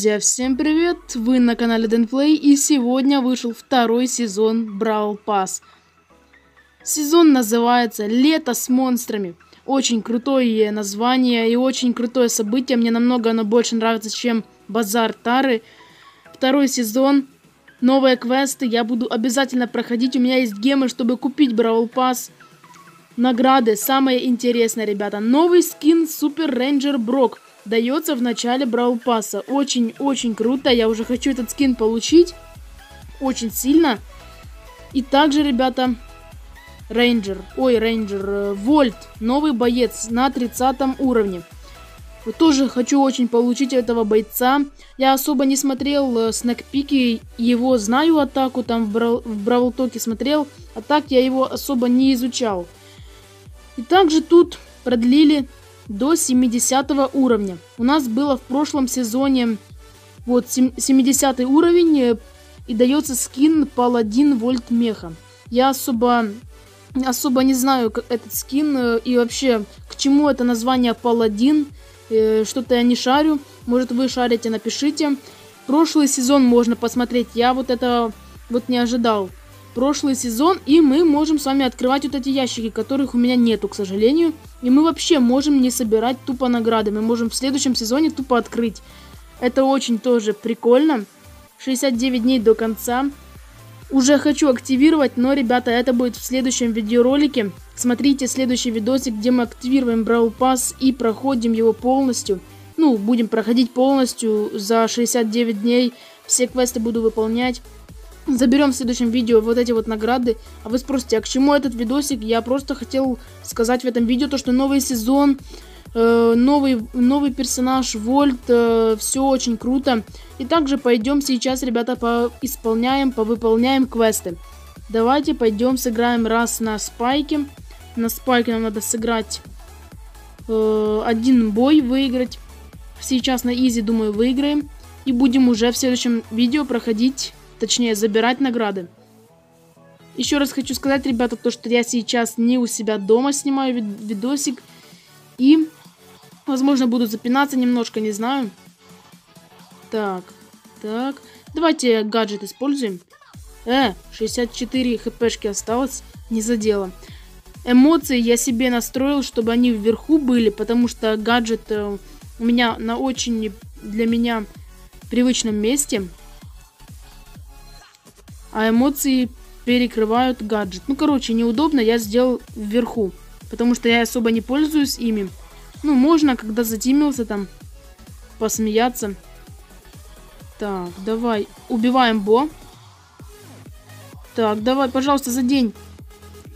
Друзья, всем привет! Вы на канале Денплей и сегодня вышел второй сезон Brawl Pass. Сезон называется «Лето с монстрами». Очень крутое название и очень крутое событие. Мне намного оно больше нравится, чем Базар Тары. Второй сезон, новые квесты. Я буду обязательно проходить. У меня есть гемы, чтобы купить Brawl Pass. Награды. Самое интересное, ребята. Новый скин Супер Рейнджер Брок дается в начале Брау Пасса. Очень-очень круто. Я уже хочу этот скин получить. Очень сильно. И также, ребята, Рейнджер. Ой, Рейнджер. Э, Вольт. Новый боец на 30 уровне. Тоже хочу очень получить этого бойца. Я особо не смотрел э, снэкпики, его знаю атаку, там в, Брау, в Бравл Токе смотрел, а так я его особо не изучал. И также тут продлили до 70 уровня. У нас было в прошлом сезоне вот 70 уровень э, и дается скин Паладин Вольт Меха. Я особо особо не знаю этот скин э, и вообще к чему это название Паладин. Э, что-то я не шарю. Может вы шарите, напишите. Прошлый сезон можно посмотреть. Я вот это вот не ожидал прошлый сезон, и мы можем с вами открывать вот эти ящики, которых у меня нету, к сожалению. И мы вообще можем не собирать тупо награды, мы можем в следующем сезоне тупо открыть. Это очень тоже прикольно. 69 дней до конца. Уже хочу активировать, но, ребята, это будет в следующем видеоролике. Смотрите следующий видосик, где мы активируем Brawl Pass и проходим его полностью. Ну, будем проходить полностью за 69 дней. Все квесты буду выполнять заберем в следующем видео вот эти вот награды. А вы спросите, а к чему этот видосик? Я просто хотел сказать в этом видео то, что новый сезон, э, новый, новый персонаж Вольт, э, все очень круто. И также пойдем сейчас, ребята, по исполняем, повыполняем квесты. Давайте пойдем сыграем раз на спайке. На спайке нам надо сыграть э, один бой, выиграть. Сейчас на изи, думаю, выиграем. И будем уже в следующем видео проходить Точнее, забирать награды. Еще раз хочу сказать, ребята, то, что я сейчас не у себя дома снимаю вид видосик. И, возможно, буду запинаться немножко, не знаю. Так, так. Давайте гаджет используем. Э, 64 хпшки осталось, не задело. Эмоции я себе настроил, чтобы они вверху были, потому что гаджет э, у меня на очень для меня привычном месте а эмоции перекрывают гаджет. Ну, короче, неудобно, я сделал вверху, потому что я особо не пользуюсь ими. Ну, можно, когда затимился там, посмеяться. Так, давай, убиваем Бо. Так, давай, пожалуйста, за день.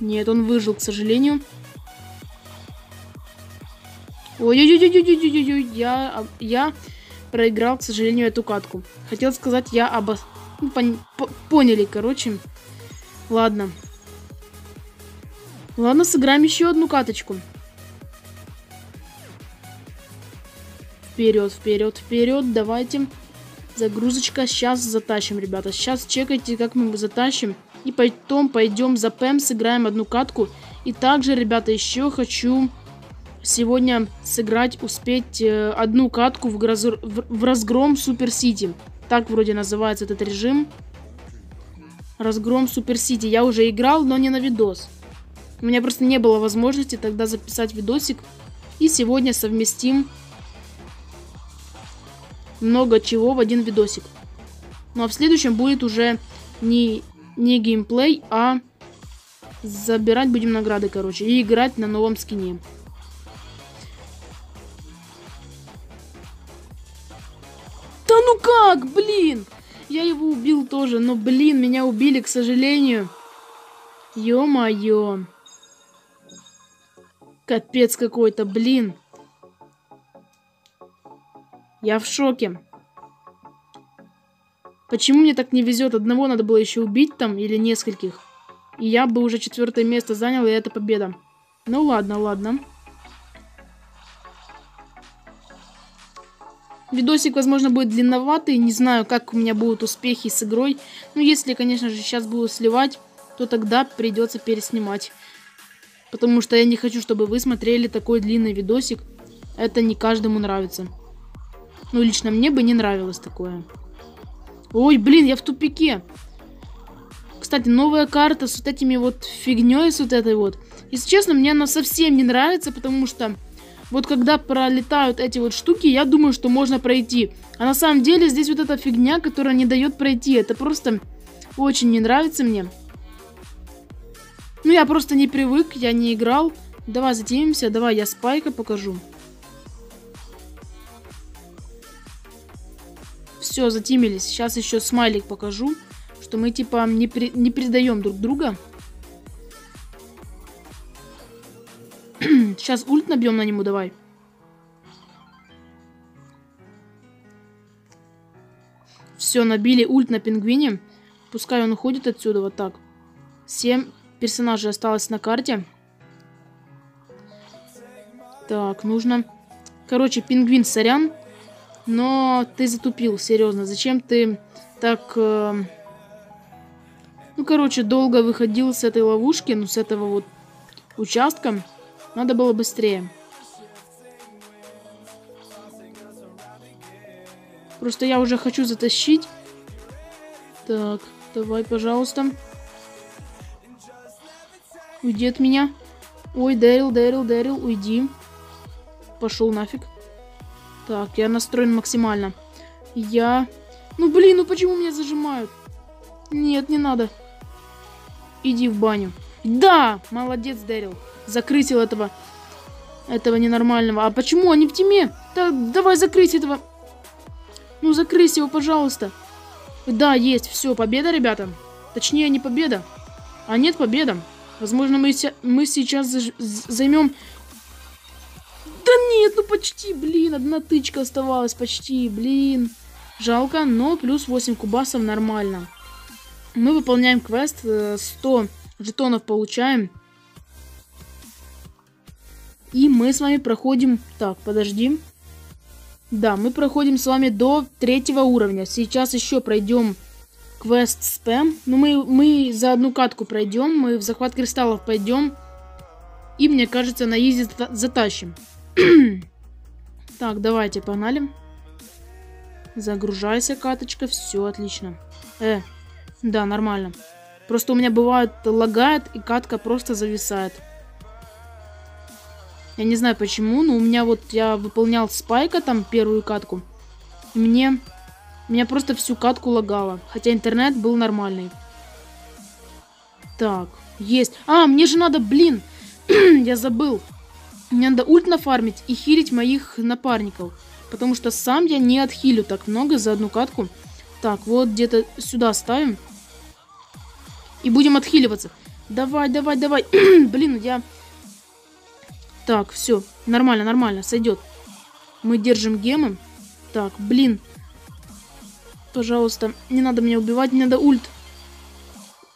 Нет, он выжил, к сожалению. Ой-ой-ой-ой-ой-ой-ой, я, я проиграл, к сожалению, эту катку. Хотел сказать, я обос... Ну, пон поняли, короче. Ладно. Ладно, сыграем еще одну каточку. Вперед, вперед, вперед. Давайте. Загрузочка. Сейчас затащим, ребята. Сейчас чекайте, как мы его затащим. И потом пойдем за ПМ, сыграем одну катку. И также, ребята, еще хочу сегодня сыграть, успеть э, одну катку в, в, в разгром Супер Сити. Так вроде называется этот режим. Разгром Супер Сити. Я уже играл, но не на видос. У меня просто не было возможности тогда записать видосик. И сегодня совместим много чего в один видосик. Ну а в следующем будет уже не, не геймплей, а забирать будем награды, короче. И играть на новом скине. Ну как, блин! Я его убил тоже, но, блин, меня убили, к сожалению. Ё-моё. Капец какой-то, блин. Я в шоке. Почему мне так не везет? Одного надо было еще убить там, или нескольких. И я бы уже четвертое место занял, и это победа. Ну ладно, ладно. Видосик, возможно, будет длинноватый. Не знаю, как у меня будут успехи с игрой. Но если, конечно же, сейчас буду сливать, то тогда придется переснимать. Потому что я не хочу, чтобы вы смотрели такой длинный видосик. Это не каждому нравится. Ну, лично мне бы не нравилось такое. Ой, блин, я в тупике. Кстати, новая карта с вот этими вот фигней, с вот этой вот. Если честно, мне она совсем не нравится, потому что вот когда пролетают эти вот штуки, я думаю, что можно пройти. А на самом деле здесь вот эта фигня, которая не дает пройти. Это просто очень не нравится мне. Ну, я просто не привык, я не играл. Давай затеемся, давай я спайка покажу. Все, затимились. Сейчас еще смайлик покажу, что мы типа не, при... не предаем друг друга. Сейчас ульт набьем на нему, давай. Все, набили ульт на пингвине. Пускай он уходит отсюда вот так. Семь персонажей осталось на карте. Так, нужно... Короче, пингвин, сорян. Но ты затупил, серьезно. Зачем ты так... Э... Ну, короче, долго выходил с этой ловушки, ну, с этого вот участка. Надо было быстрее. Просто я уже хочу затащить. Так, давай, пожалуйста. Уйди от меня. Ой, Дэрил, Дэрил, Дэрил, уйди. Пошел нафиг. Так, я настроен максимально. Я... Ну, блин, ну почему меня зажимают? Нет, не надо. Иди в баню. Да! Молодец, Дэрил. Закрысил этого... Этого ненормального. А почему они в тьме? Да, давай закрыть этого... Ну, закрыть его, пожалуйста. Да, есть. Все, победа, ребята. Точнее, не победа. А нет, победа. Возможно, мы, мы сейчас займем... Да нет, ну почти, блин. Одна тычка оставалась, почти, блин. Жалко, но плюс 8 кубасов нормально. Мы выполняем квест, 100 э, жетонов получаем. И мы с вами проходим... Так, подожди. Да, мы проходим с вами до третьего уровня. Сейчас еще пройдем квест спэм. Ну, мы, мы за одну катку пройдем. Мы в захват кристаллов пойдем. И, мне кажется, на изи затащим. так, давайте, погнали. Загружайся, каточка. Все, отлично. Э, да, нормально. Просто у меня бывает лагает, и катка просто зависает. Я не знаю почему, но у меня вот я выполнял спайка там первую катку. И мне... Меня просто всю катку лагало. Хотя интернет был нормальный. Так, есть. А, мне же надо, блин, я забыл. Мне надо ульт нафармить и хилить моих напарников. Потому что сам я не отхилю так много за одну катку. Так, вот где-то сюда ставим. И будем отхиливаться. Давай, давай, давай. блин, я так, все. Нормально, нормально. Сойдет. Мы держим гемы. Так, блин. Пожалуйста. Не надо меня убивать. Не надо ульт.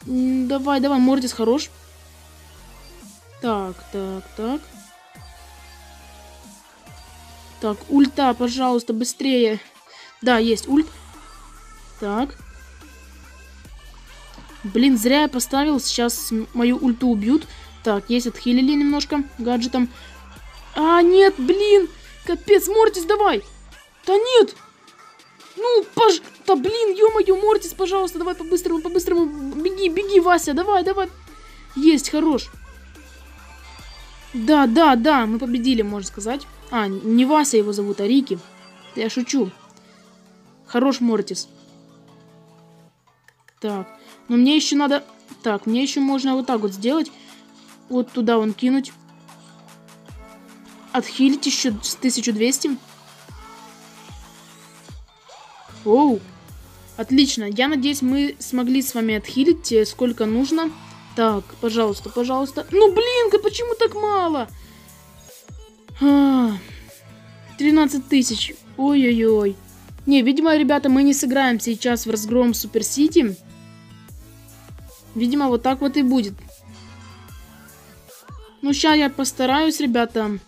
Давай, давай. Мортис хорош. Так, так, так. Так, ульта, пожалуйста, быстрее. Да, есть ульт. Так. Блин, зря я поставил. Сейчас мою ульту убьют. Так, есть отхилили немножко гаджетом. А, нет, блин! Капец, Мортис, давай! Да нет! Ну, пож... Да блин, ё-моё, Мортис, пожалуйста, давай по-быстрому, по-быстрому. Беги, беги, Вася, давай, давай. Есть, хорош. Да, да, да, мы победили, можно сказать. А, не Вася его зовут, а Рики. Я шучу. Хорош Мортис. Так, но мне еще надо... Так, мне еще можно вот так вот сделать. Вот туда вон кинуть. Отхилить еще с 1200. Оу. Отлично. Я надеюсь, мы смогли с вами отхилить э, сколько нужно. Так, пожалуйста, пожалуйста. Ну, блин, почему так мало? А, 13 тысяч. Ой-ой-ой. Не, видимо, ребята, мы не сыграем сейчас в разгром Супер Сити. Видимо, вот так вот и будет. Ну, сейчас я постараюсь, ребята.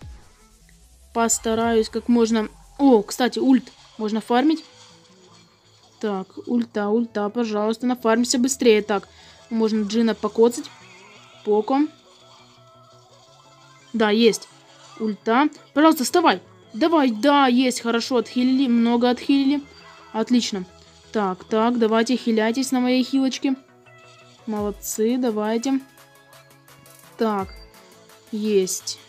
Постараюсь как можно... О, кстати, ульт можно фармить. Так, ульта, ульта, пожалуйста, нафармимся быстрее. Так, можно Джина покоцать. Поко. Да, есть. Ульта. Пожалуйста, вставай. Давай, да, есть, хорошо, отхилили, много отхилили. Отлично. Так, так, давайте хиляйтесь на моей хилочке. Молодцы, давайте. Так, есть.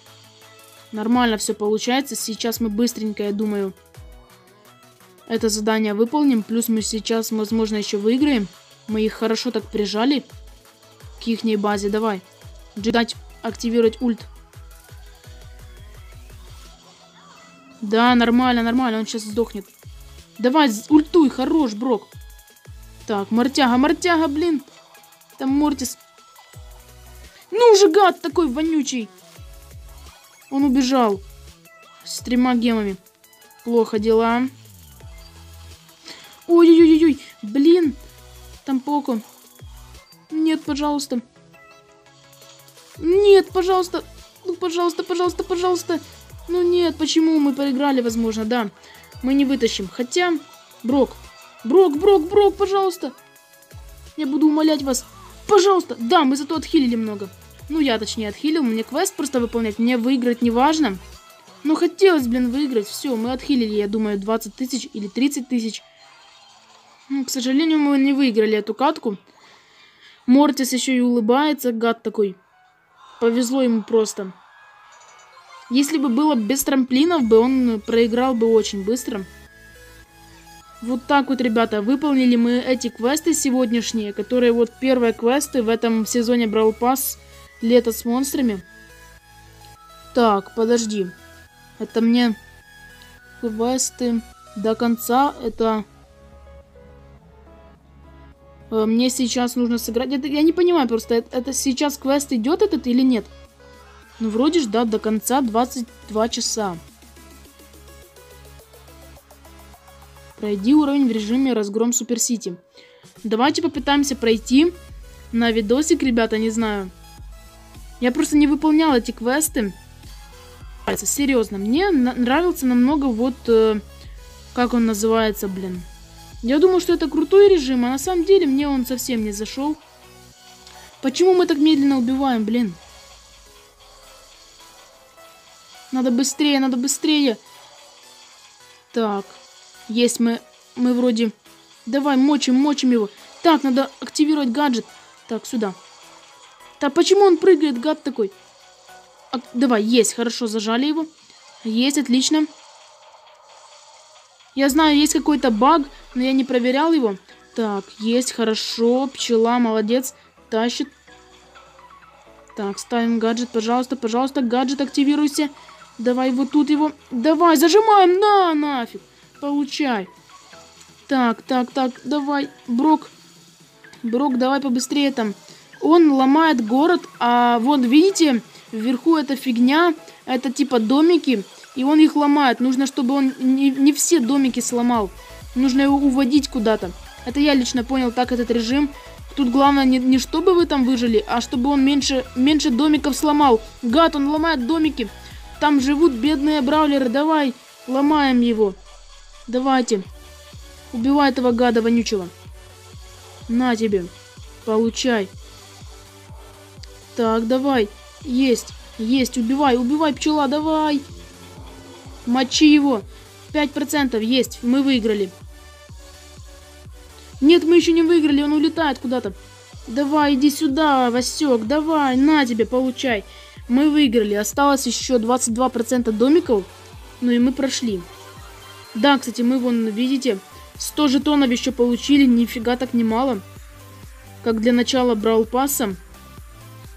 Нормально все получается. Сейчас мы быстренько, я думаю, это задание выполним. Плюс мы сейчас, возможно, еще выиграем. Мы их хорошо так прижали к их базе. Давай. Ждать, активировать ульт. Да, нормально, нормально. Он сейчас сдохнет. Давай, ультуй, хорош, Брок. Так, мартяга, мартяга, блин. Там Мортис. Ну же, гад такой вонючий. Он убежал. С тремя гемами. Плохо дела. Ой-ой-ой-ой, блин. Там Поко. Нет, пожалуйста. Нет, пожалуйста. Ну, пожалуйста, пожалуйста, пожалуйста. Ну нет, почему мы проиграли, возможно, да. Мы не вытащим. Хотя, Брок. Брок, Брок, Брок, пожалуйста. Я буду умолять вас. Пожалуйста. Да, мы зато отхилили много. Ну, я точнее отхилил. Мне квест просто выполнять. Мне выиграть не важно. Но хотелось, блин, выиграть. Все, мы отхилили, я думаю, 20 тысяч или 30 тысяч. Ну, к сожалению, мы не выиграли эту катку. Мортис еще и улыбается, гад такой. Повезло ему просто. Если бы было без трамплинов, бы он проиграл бы очень быстро. Вот так вот, ребята, выполнили мы эти квесты сегодняшние, которые вот первые квесты в этом сезоне Brawl Pass Лето с монстрами. Так, подожди. Это мне квесты до конца, это... Э, мне сейчас нужно сыграть... Это, я не понимаю просто, это, это сейчас квест идет этот или нет? Ну, вроде ж, да, до конца 22 часа. Пройди уровень в режиме разгром Суперсити. Давайте попытаемся пройти на видосик, ребята, не знаю. Я просто не выполнял эти квесты. Серьезно, мне нравился намного вот... Э, как он называется, блин. Я думал, что это крутой режим, а на самом деле мне он совсем не зашел. Почему мы так медленно убиваем, блин? Надо быстрее, надо быстрее. Так. Есть мы... Мы вроде... Давай, мочим, мочим его. Так, надо активировать гаджет. Так, сюда. Так, почему он прыгает, гад такой? А, давай, есть, хорошо, зажали его. Есть, отлично. Я знаю, есть какой-то баг, но я не проверял его. Так, есть, хорошо. Пчела, молодец. Тащит. Так, ставим гаджет, пожалуйста, пожалуйста, гаджет активируйся. Давай вот тут его. Давай, зажимаем. На, нафиг. Получай. Так, так, так, давай. Брок. Брок, давай побыстрее там. Он ломает город, а вот видите, вверху эта фигня, это типа домики, и он их ломает. Нужно, чтобы он не, не все домики сломал. Нужно его уводить куда-то. Это я лично понял так этот режим. Тут главное не, не чтобы вы там выжили, а чтобы он меньше, меньше домиков сломал. Гад, он ломает домики. Там живут бедные браулеры. Давай, ломаем его. Давайте. Убивай этого гада вонючего. На тебе. Получай. Так, давай. Есть. Есть. Убивай, убивай, пчела, давай. Мочи его. 5% есть. Мы выиграли. Нет, мы еще не выиграли. Он улетает куда-то. Давай, иди сюда, Васек. Давай, на тебе, получай. Мы выиграли. Осталось еще 22% домиков. Ну и мы прошли. Да, кстати, мы вон, видите, 100 жетонов еще получили. Нифига так немало. Как для начала брал пасса.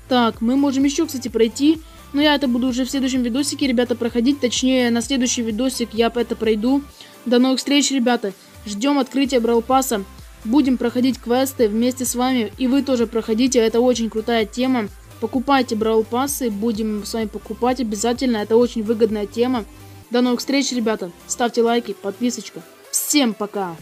Так, мы можем еще, кстати, пройти. Но я это буду уже в следующем видосике, ребята, проходить. Точнее, на следующий видосик я это пройду. До новых встреч, ребята. Ждем открытия брал пасса. Будем проходить квесты вместе с вами. И вы тоже проходите. Это очень крутая тема. Покупайте брал пассы, будем с вами покупать обязательно, это очень выгодная тема. До новых встреч, ребята, ставьте лайки, подписочка. Всем пока!